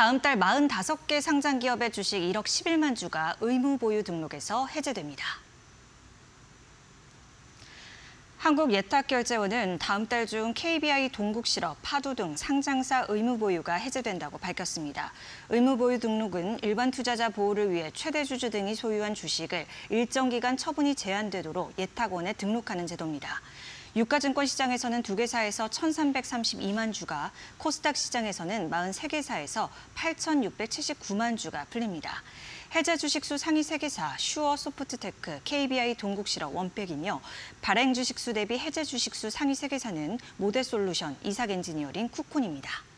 다음 달 45개 상장 기업의 주식 1억 11만 주가 의무 보유 등록에서 해제됩니다. 한국예탁결제원은 다음 달 중 KBI 동국실업, 파도 등 상장사 의무 보유가 해제된다고 밝혔습니다. 의무 보유 등록은 일반 투자자 보호를 위해 최대 주주 등이 소유한 주식을 일정 기간 처분이 제한되도록 예탁원에 등록하는 제도입니다. 유가증권 시장에서는 두 개사에서 1,332만 주가, 코스닥 시장에서는 43개사에서 8,679만 주가 풀립니다. 해자 주식수 상위 3개사 슈어 소프트테크, KBI 동국실업, 원백이며 발행 주식수 대비 해제 주식수 상위 3개사는 모데솔루션, 이삭엔지니어링, 쿠콘입니다.